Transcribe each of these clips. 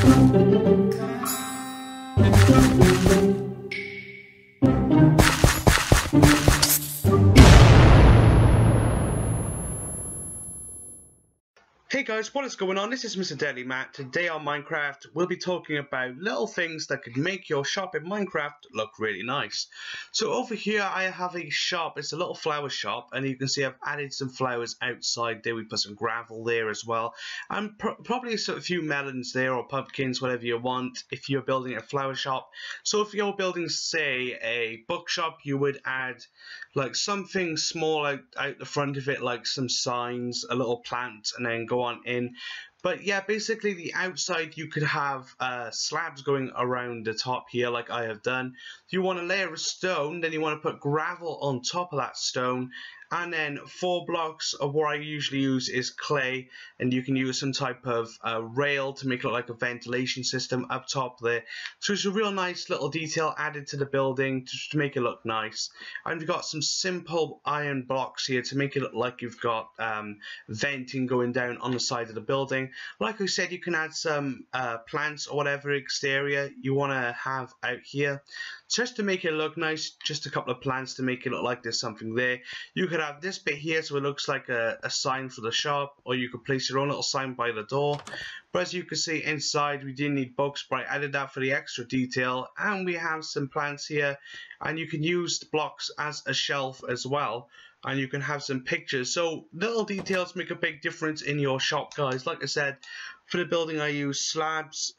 Thank you. Hey guys, what is going on? This is Mr. Deadly Matt. Today on Minecraft, we'll be talking about little things that could make your shop in Minecraft look really nice. So over here, I have a shop. It's a little flower shop, and you can see I've added some flowers outside there. We put some gravel there as well, and pr probably a few melons there or pumpkins, whatever you want. If you're building a flower shop, so if you're building, say, a bookshop, you would add like something small out, out the front of it, like some signs, a little plant, and then go on in. But yeah, basically the outside you could have uh, slabs going around the top here like I have done. If you want to layer a stone, then you want to put gravel on top of that stone. And then four blocks of what I usually use is clay. And you can use some type of uh, rail to make it look like a ventilation system up top there. So it's a real nice little detail added to the building to, to make it look nice. And you've got some simple iron blocks here to make it look like you've got um, venting going down on the side of the building like I said you can add some uh, plants or whatever exterior you want to have out here. Just to make it look nice just a couple of plants to make it look like there's something there. You could have this bit here so it looks like a, a sign for the shop or you could place your own little sign by the door. But as you can see inside we didn't need books but I added that for the extra detail and we have some plants here and you can use the blocks as a shelf as well and you can have some pictures. So little details make a big difference in your shop guys. Like I said for the building I use slabs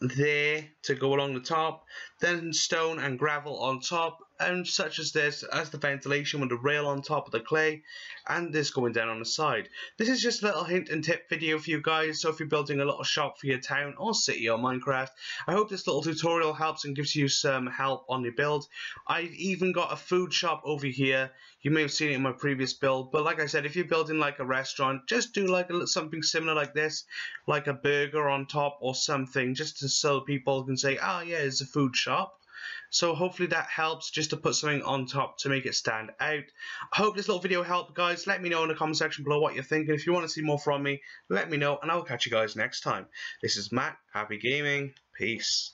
there to go along the top then stone and gravel on top and such as this as the ventilation with the rail on top of the clay and this going down on the side. This is just a little hint and tip video for you guys so if you're building a little shop for your town or city or Minecraft I hope this little tutorial helps and gives you some help on your build. I've even got a food shop over here you may have seen it in my previous build but like I said if you're building like a restaurant just do like a, something similar like this like a burger on top or something just to so people can say oh yeah it's a food shop so hopefully that helps just to put something on top to make it stand out. I hope this little video helped guys. Let me know in the comment section below what you're thinking. If you want to see more from me, let me know and I'll catch you guys next time. This is Matt. Happy gaming. Peace.